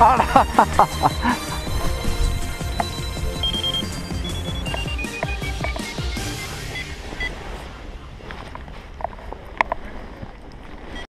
あら。